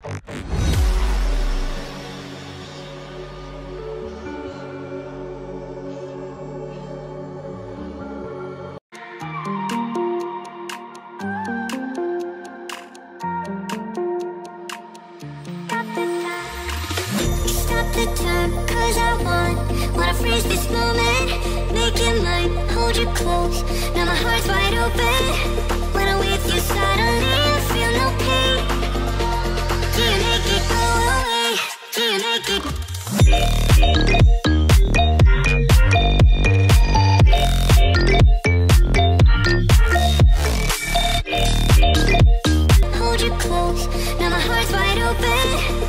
Stop the time, cause I want Wanna freeze this moment. Make it mine, hold you close. Now my heart's wide open Now my heart's wide open